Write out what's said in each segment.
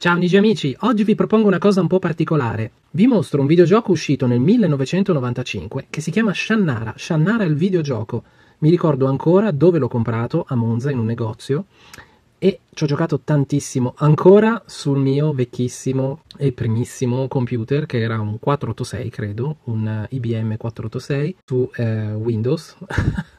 Ciao amici amici, oggi vi propongo una cosa un po' particolare. Vi mostro un videogioco uscito nel 1995 che si chiama Shannara. Shannara è il videogioco. Mi ricordo ancora dove l'ho comprato, a Monza, in un negozio, e ci ho giocato tantissimo, ancora sul mio vecchissimo e primissimo computer, che era un 486, credo, un IBM 486, su eh, Windows.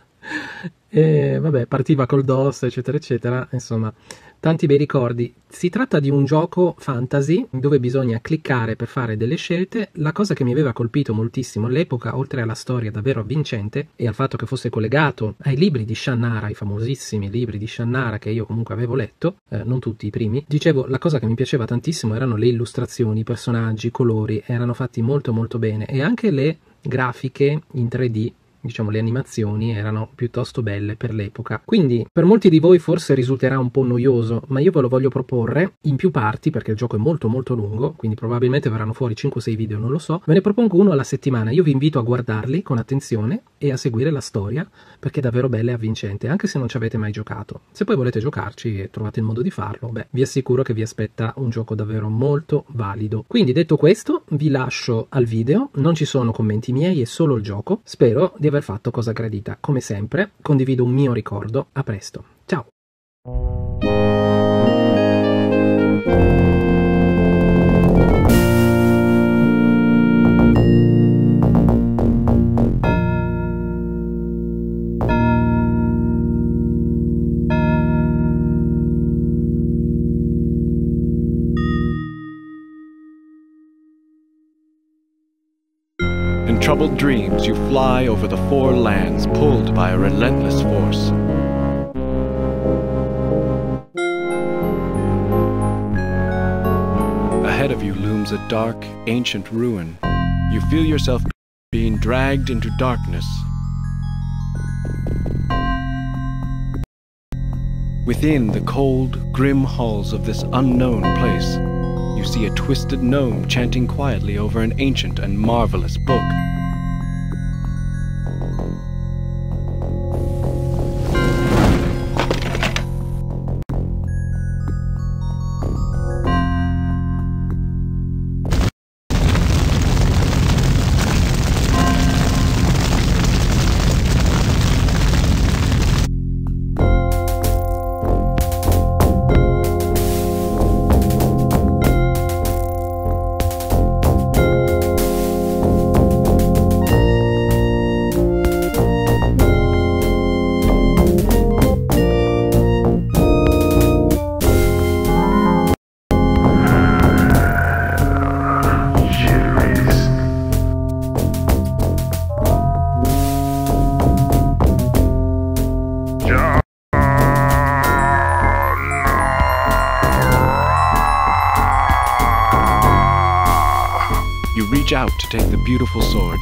e vabbè, partiva col DOS, eccetera, eccetera, insomma tanti bei ricordi. Si tratta di un gioco fantasy dove bisogna cliccare per fare delle scelte. La cosa che mi aveva colpito moltissimo all'epoca, oltre alla storia davvero avvincente e al fatto che fosse collegato ai libri di Shannara, i famosissimi libri di Shannara che io comunque avevo letto, eh, non tutti i primi, dicevo la cosa che mi piaceva tantissimo erano le illustrazioni, i personaggi, i colori, erano fatti molto molto bene e anche le grafiche in 3D diciamo le animazioni erano piuttosto belle per l'epoca. Quindi per molti di voi forse risulterà un po' noioso, ma io ve lo voglio proporre in più parti perché il gioco è molto molto lungo, quindi probabilmente verranno fuori 5-6 video, non lo so. Ve ne propongo uno alla settimana. Io vi invito a guardarli con attenzione e a seguire la storia perché è davvero bella e avvincente, anche se non ci avete mai giocato. Se poi volete giocarci e trovate il modo di farlo, beh, vi assicuro che vi aspetta un gioco davvero molto valido. Quindi detto questo, vi lascio al video, non ci sono commenti miei, è solo il gioco. Spero di aver fatto cosa gradita. Come sempre, condivido un mio ricordo. A presto. Ciao! Troubled dreams, you fly over the four lands, pulled by a relentless force. Ahead of you looms a dark, ancient ruin. You feel yourself being dragged into darkness. Within the cold, grim halls of this unknown place, you see a twisted gnome chanting quietly over an ancient and marvelous book. Take the beautiful sword.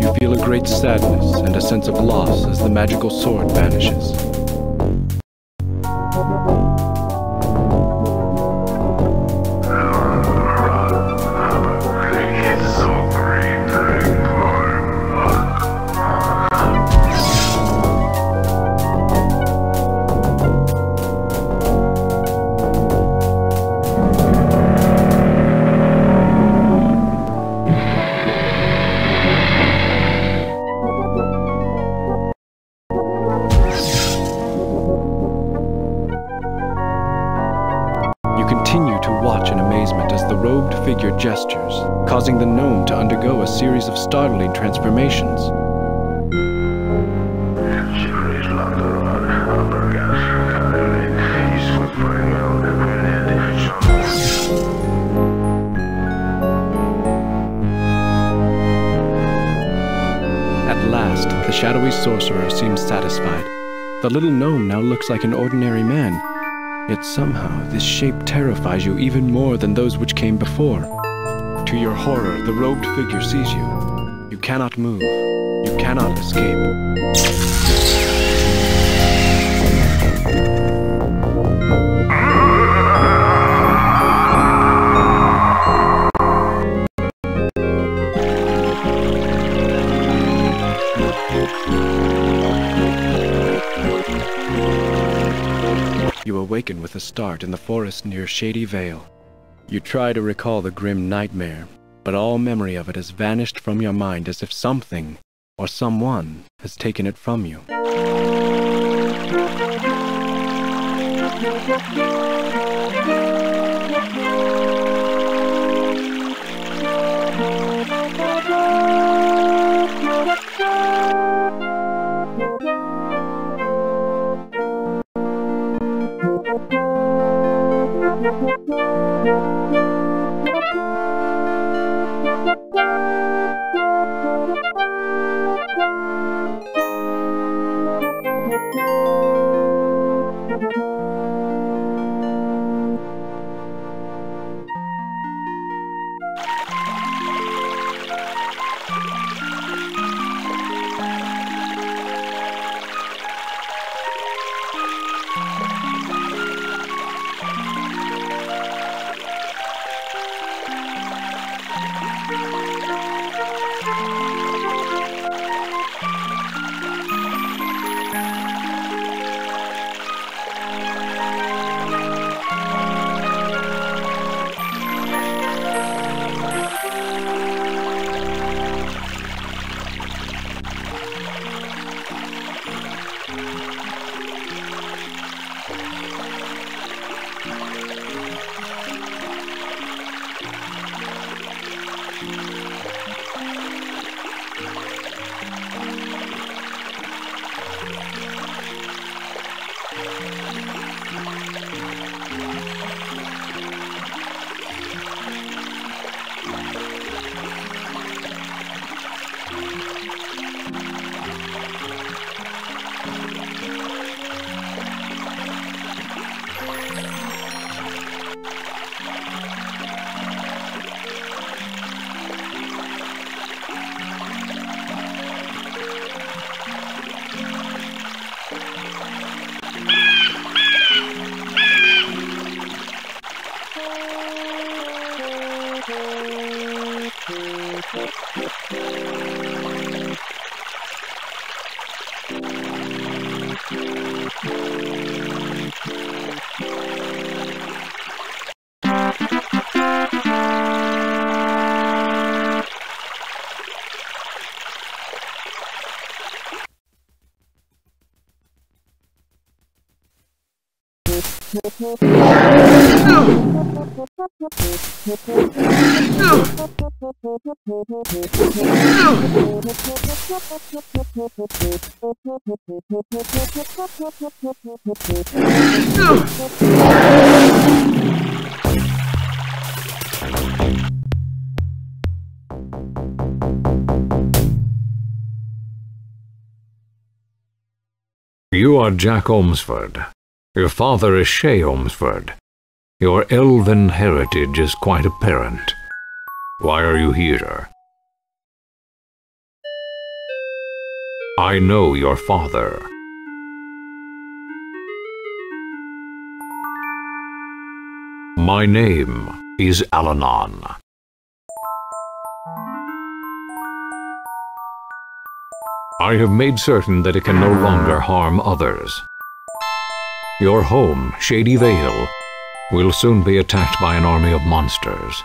You feel a great sadness and a sense of loss as the magical sword vanishes. Figure gestures, causing the gnome to undergo a series of startling transformations. At last, the shadowy sorcerer seems satisfied. The little gnome now looks like an ordinary man. Yet somehow, this shape terrifies you even more than those which came before. To your horror, the robed figure sees you. You cannot move. You cannot escape. You awaken with a start in the forest near Shady Vale. You try to recall the grim nightmare, but all memory of it has vanished from your mind as if something or someone has taken it from you. You are Jack Ohmsford. Your father is Shea Ohmsford. Your elven heritage is quite apparent. Why are you here? I know your father. My name is Allanon. I have made certain that it can no longer harm others. Your home, Shady Vale, will soon be attacked by an army of monsters.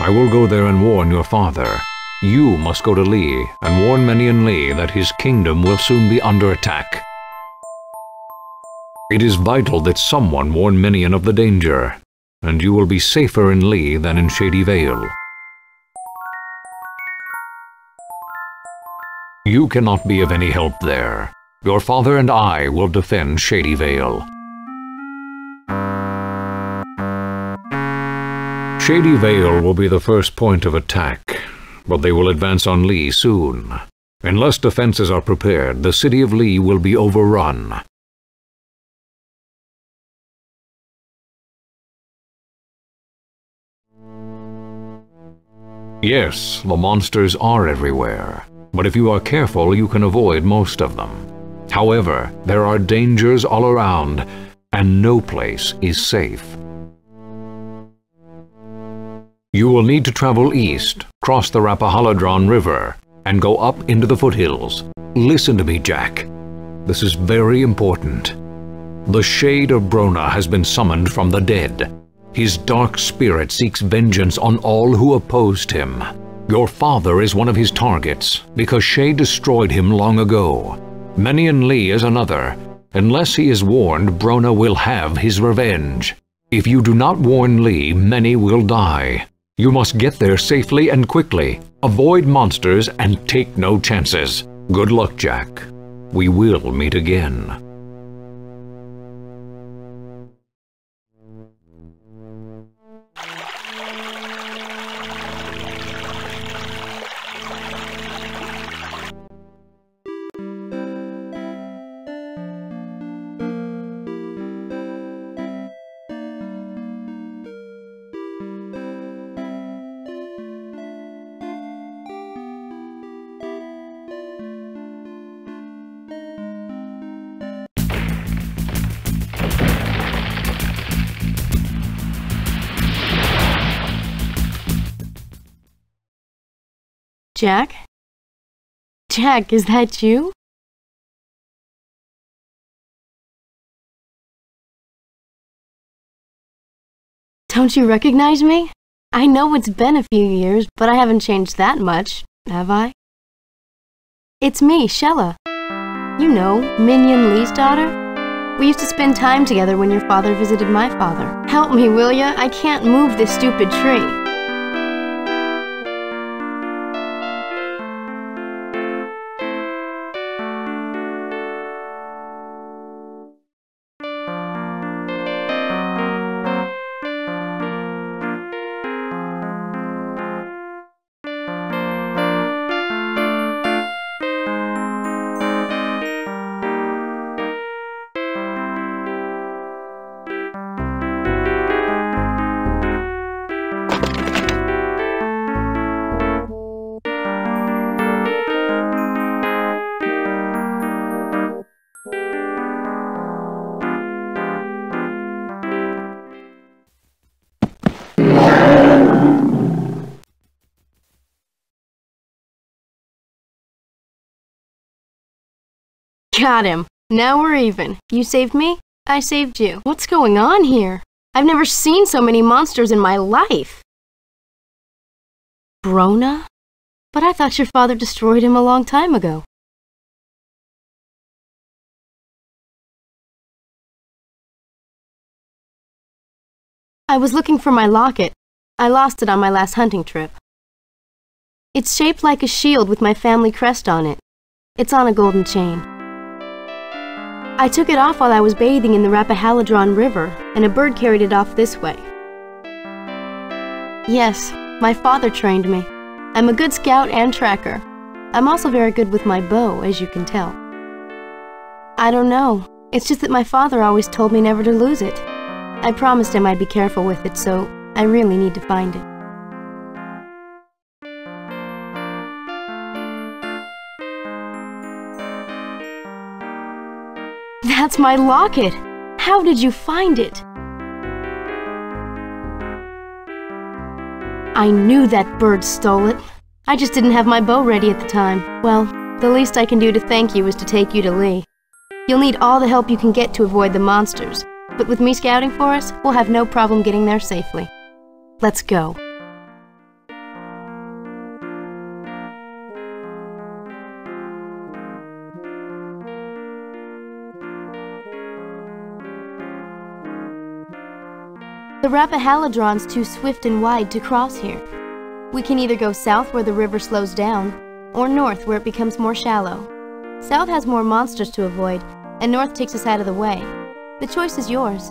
I will go there and warn your father. You must go to Lee and warn Menion Lee that his kingdom will soon be under attack. It is vital that someone warn Menion of the danger, and you will be safer in Lee than in Shady Vale. You cannot be of any help there. Your father and I will defend Shady Vale. Shady Vale will be the first point of attack, but they will advance on Lee soon. Unless defenses are prepared, the city of Lee will be overrun. Yes, the monsters are everywhere but if you are careful, you can avoid most of them. However, there are dangers all around, and no place is safe. You will need to travel east, cross the Rappahalladran River, and go up into the foothills. Listen to me, Jack. This is very important. The shade of Brona has been summoned from the dead. His dark spirit seeks vengeance on all who opposed him. Your father is one of his targets, because Shea destroyed him long ago. Menion Lee is another. Unless he is warned, Brona will have his revenge. If you do not warn Lee, many will die. You must get there safely and quickly. Avoid monsters and take no chances. Good luck, Jack. We will meet again. Jack? Jack, is that you? Don't you recognize me? I know it's been a few years, but I haven't changed that much, have I? It's me, Shella. You know, Menion Lee's daughter. We used to spend time together when your father visited my father. Help me, will ya? I can't move this stupid tree. Got him. Now we're even. You saved me, I saved you. What's going on here? I've never seen so many monsters in my life. Brona? But I thought your father destroyed him a long time ago. I was looking for my locket. I lost it on my last hunting trip. It's shaped like a shield with my family crest on it. It's on a golden chain. I took it off while I was bathing in the Rappahalladran River, and a bird carried it off this way. Yes, my father trained me. I'm a good scout and tracker. I'm also very good with my bow, as you can tell. I don't know. It's just that my father always told me never to lose it. I promised him I'd be careful with it, so I really need to find it. That's my locket! How did you find it? I knew that bird stole it. I just didn't have my bow ready at the time. Well, the least I can do to thank you is to take you to Lee. You'll need all the help you can get to avoid the monsters, but with me scouting for us, we'll have no problem getting there safely. Let's go. The Rappahalladran's too swift and wide to cross here. We can either go south where the river slows down, or north where it becomes more shallow. South has more monsters to avoid, and north takes us out of the way. The choice is yours.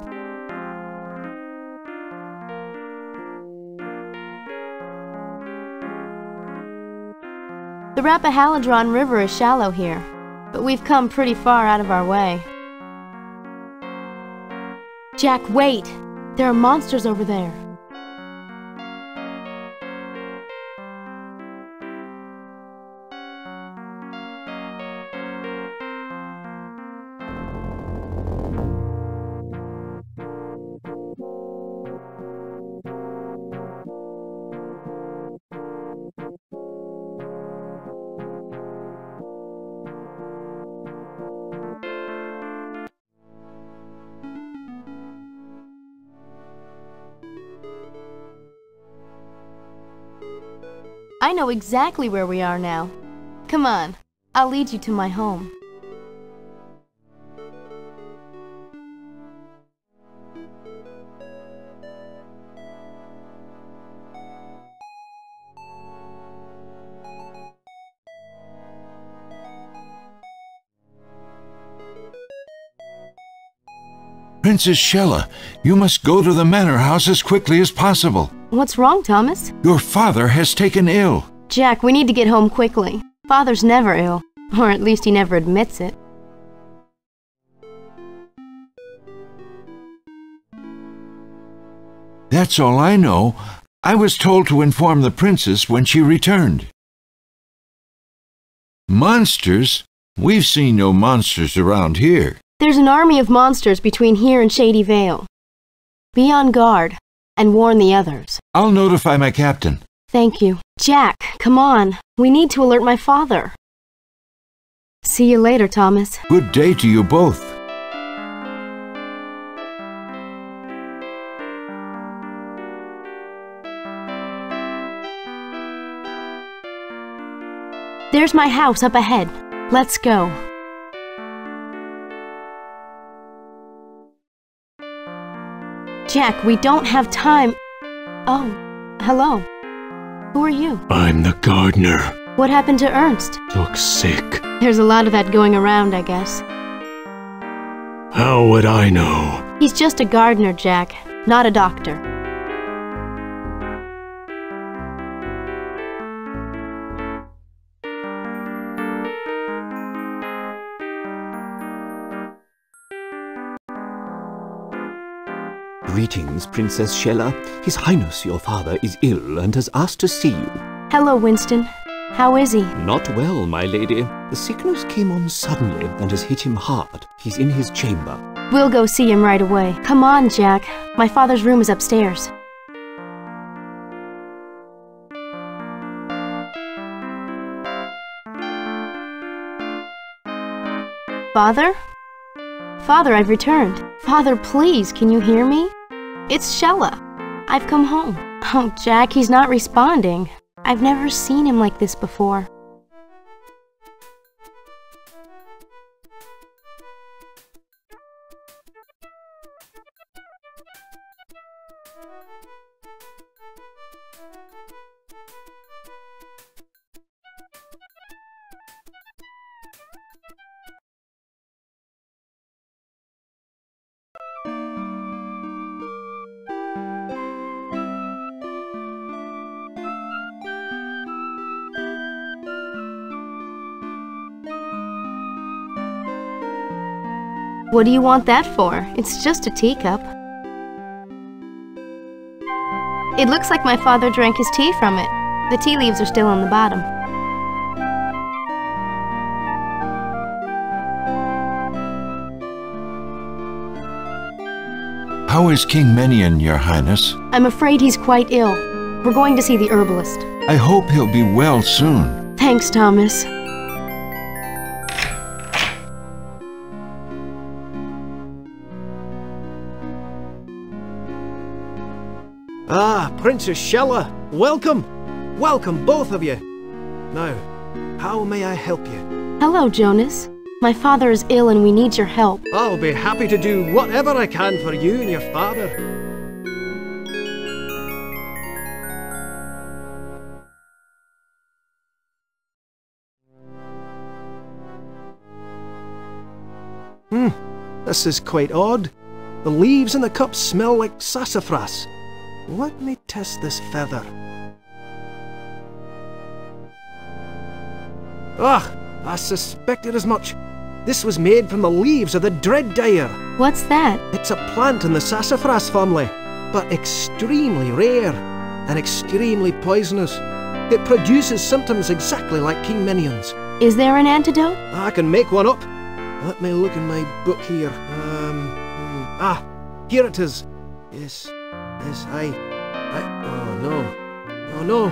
The Rappahalladran River is shallow here, but we've come pretty far out of our way. Jack, wait! There are monsters over there. I know exactly where we are now. Come on, I'll lead you to my home. Princess Shella, you must go to the manor house as quickly as possible. What's wrong, Thomas? Your father has taken ill. Jack, we need to get home quickly. Father's never ill, or at least he never admits it. That's all I know. I was told to inform the princess when she returned. Monsters? We've seen no monsters around here. There's an army of monsters between here and Shady Vale. Be on guard and warn the others. I'll notify my captain. Thank you. Jack, come on. We need to alert my father. See you later, Thomas. Good day to you both. There's my house up ahead. Let's go. Jack, we don't have time. Oh, hello. Who are you? I'm the gardener. What happened to Ernst? Looks sick. There's a lot of that going around, I guess. How would I know? He's just a gardener, Jack, not a doctor. Greetings, Princess Shella. His Highness, your father, is ill and has asked to see you. Hello, Winston. How is he? Not well, my lady. The sickness came on suddenly and has hit him hard. He's in his chamber. We'll go see him right away. Come on, Jack. My father's room is upstairs. Father? Father, I've returned. Father, please, can you hear me? It's Shella. I've come home. Oh, Jack, he's not responding. I've never seen him like this before. What do you want that for? It's just a teacup. It looks like my father drank his tea from it. The tea leaves are still on the bottom. How is King Menion, your highness? I'm afraid he's quite ill. We're going to see the herbalist. I hope he'll be well soon. Thanks, Thomas. Princess Shella, welcome! Welcome, both of you! Now, how may I help you? Hello, Jonas. My father is ill and we need your help. I'll be happy to do whatever I can for you and your father. Hmm, this is quite odd. The leaves in the cup smell like sassafras. Let me test this feather. Ugh! I suspected as much. This was made from the leaves of the dread dyer. What's that? It's a plant in the sassafras family, but extremely rare and extremely poisonous. It produces symptoms exactly like King Menion's. Is there an antidote? I can make one up. Let me look in my book here. Um, hmm, ah, here it is. Yes, yes, I, I, oh no, oh no,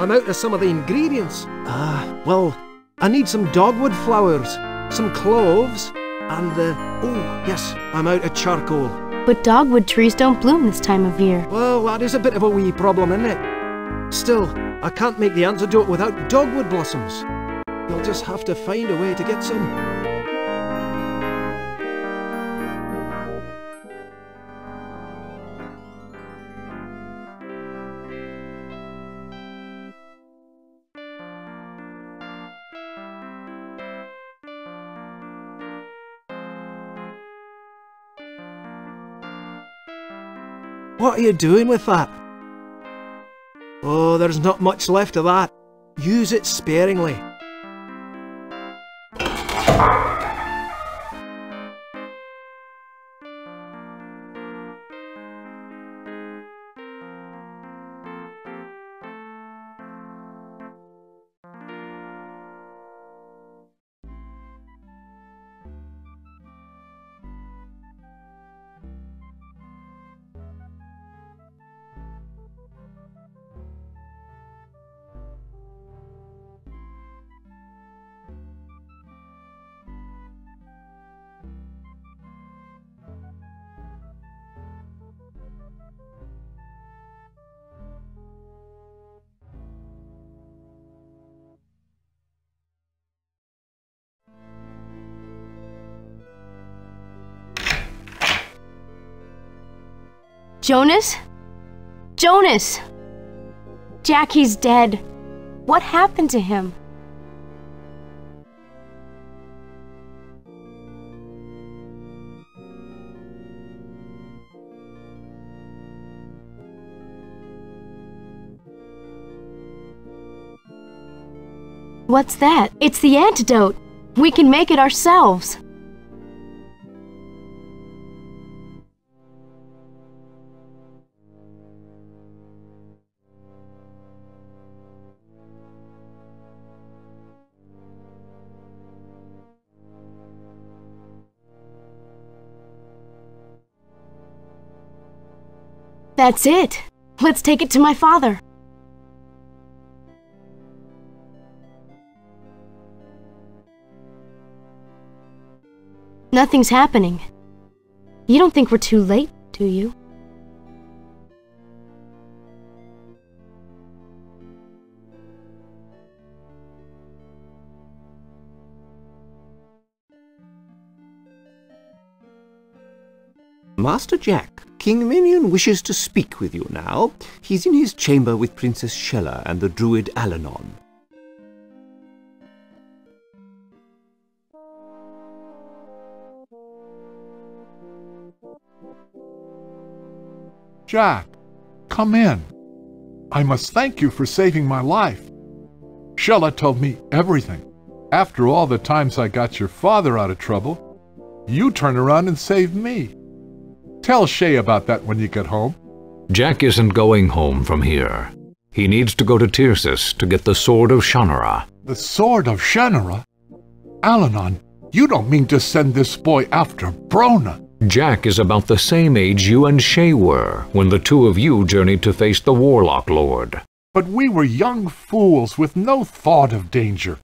I'm out of some of the ingredients. Ah, well, I need some dogwood flowers, some cloves, and, uh, oh, yes, I'm out of charcoal. But dogwood trees don't bloom this time of year. Well, that is a bit of a wee problem, isn't it? Still, I can't make the antidote without dogwood blossoms. You'll just have to find a way to get some. Are you doing with that? Oh, there's not much left of that. Use it sparingly. Jonas? Jonas! Jackie's dead. What happened to him? What's that? It's the antidote. We can make it ourselves. That's it. Let's take it to my father. Nothing's happening. You don't think we're too late, do you? Master Jack, King Menion wishes to speak with you now. He's in his chamber with Princess Shella and the druid Allanon. Jack, come in. I must thank you for saving my life. Shella told me everything. After all the times I got your father out of trouble, you turn around and save me. Tell Shea about that when you get home. Jack isn't going home from here. He needs to go to Tyrsis to get the Sword of Shannara. The Sword of Shannara? Allanon, you don't mean to send this boy after Brona. Jack is about the same age you and Shea were when the two of you journeyed to face the Warlock Lord. But we were young fools with no thought of danger.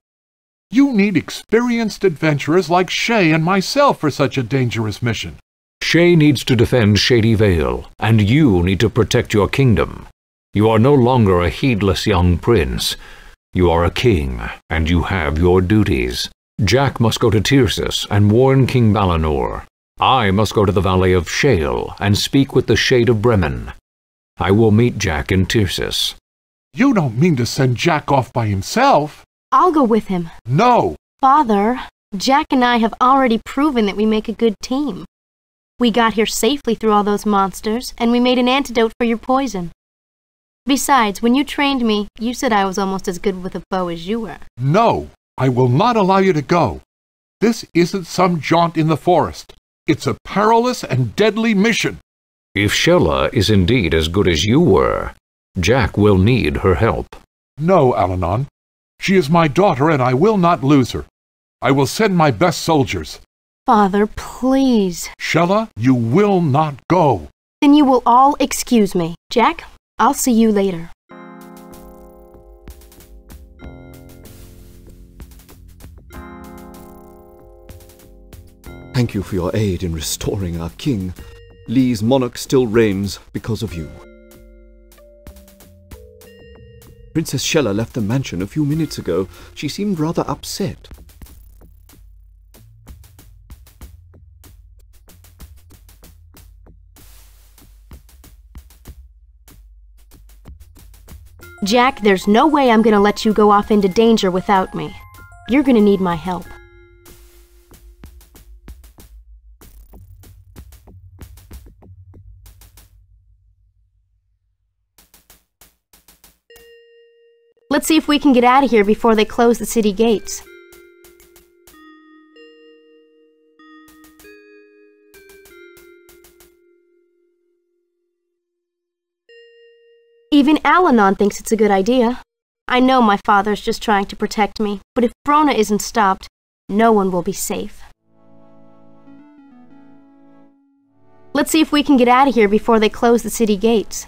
You need experienced adventurers like Shea and myself for such a dangerous mission. Shea needs to defend Shady Vale, and you need to protect your kingdom. You are no longer a heedless young prince. You are a king, and you have your duties. Jack must go to Tyrsis and warn King Balinor. I must go to the Valley of Shale and speak with the Shade of Bremen. I will meet Jack in Tyrsis. You don't mean to send Jack off by himself? I'll go with him. No! Father, Jack and I have already proven that we make a good team. We got here safely through all those monsters, and we made an antidote for your poison. Besides, when you trained me, you said I was almost as good with a bow as you were. No, I will not allow you to go. This isn't some jaunt in the forest. It's a perilous and deadly mission. If Shella is indeed as good as you were, Jack will need her help. No, Allanon. She is my daughter, and I will not lose her. I will send my best soldiers. Father, please. Shella, you will not go. Then you will all excuse me. Jack, I'll see you later. Thank you for your aid in restoring our king. Lee's monarch still reigns because of you. Princess Shella left the mansion a few minutes ago. She seemed rather upset. Jack, there's no way I'm gonna let you go off into danger without me. You're gonna need my help. Let's see if we can get out of here before they close the city gates. Even Allanon thinks it's a good idea. I know my father's just trying to protect me, but if Brona isn't stopped, no one will be safe. Let's see if we can get out of here before they close the city gates.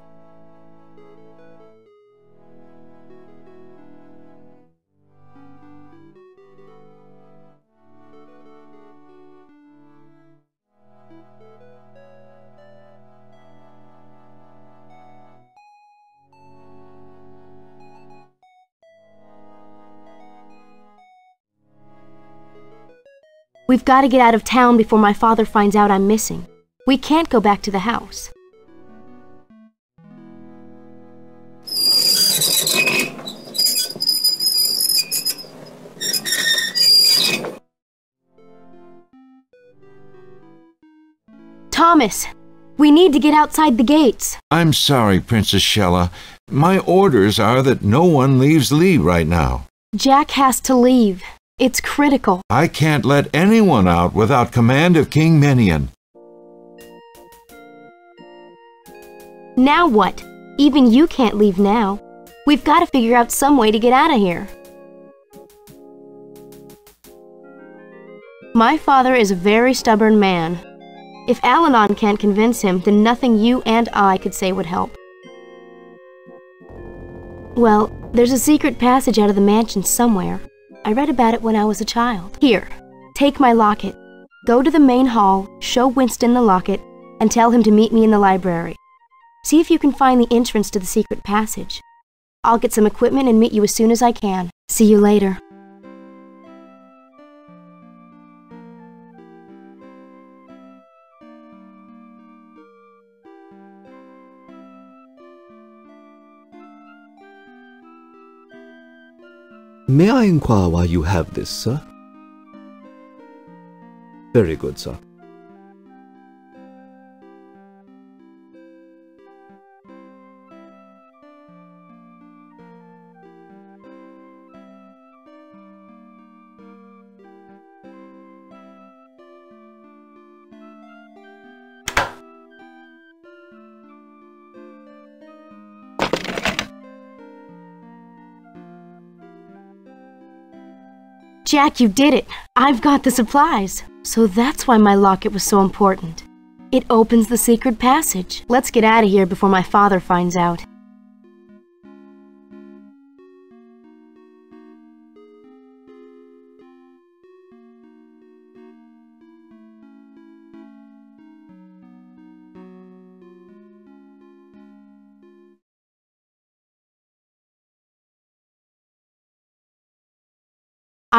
We've got to get out of town before my father finds out I'm missing. We can't go back to the house. Thomas, we need to get outside the gates. I'm sorry, Princess Shella. My orders are that no one leaves Lee right now. Jack has to leave. It's critical. I can't let anyone out without command of King Menion. Now what? Even you can't leave now. We've got to figure out some way to get out of here. My father is a very stubborn man. If Allanon can't convince him, then nothing you and I could say would help. Well, there's a secret passage out of the mansion somewhere. I read about it when I was a child. Here, take my locket. Go to the main hall, show Winston the locket, and tell him to meet me in the library. See if you can find the entrance to the secret passage. I'll get some equipment and meet you as soon as I can. See you later. May I inquire why you have this, sir? Very good, sir. Jack, you did it. I've got the supplies. So that's why my locket was so important. It opens the secret passage. Let's get out of here before my father finds out.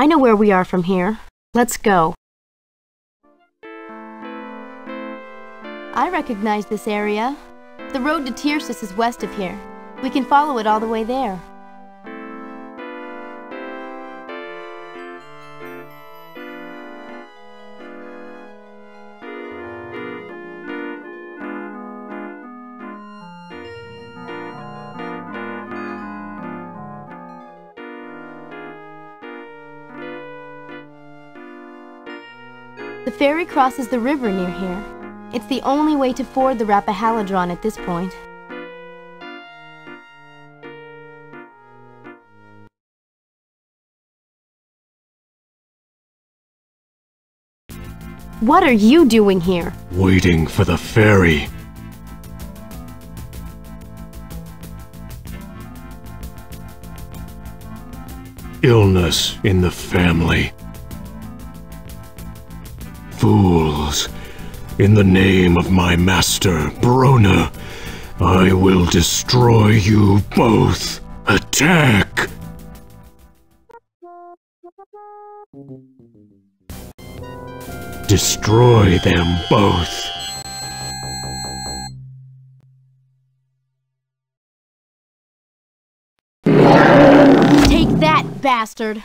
I know where we are from here. Let's go. I recognize this area. The road to Tyrsis is west of here. We can follow it all the way there. The ferry crosses the river near here. It's the only way to ford the Rappahalladran at this point. What are you doing here? Waiting for the ferry. Illness in the family. Fools, in the name of my master, Brona, I will destroy you both. Attack! Destroy them both. Take that, bastard!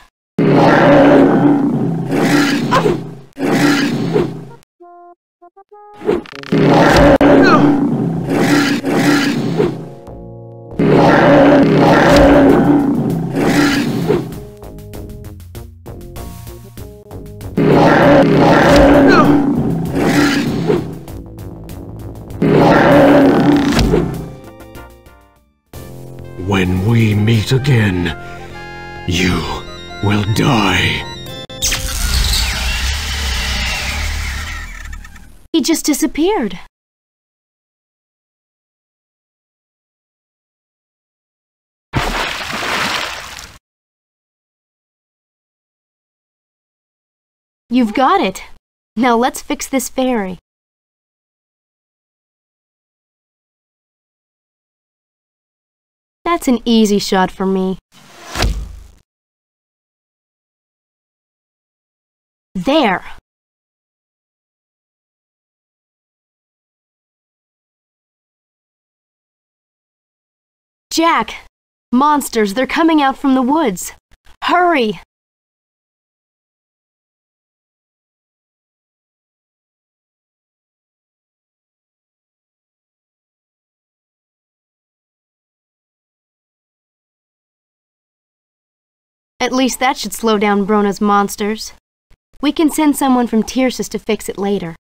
When we meet again, you will die. Just disappeared. You've got it. Now let's fix this fairy. That's an easy shot for me. There. Jack! Monsters, they're coming out from the woods. Hurry! At least that should slow down Brona's monsters. We can send someone from Tyrsis to fix it later.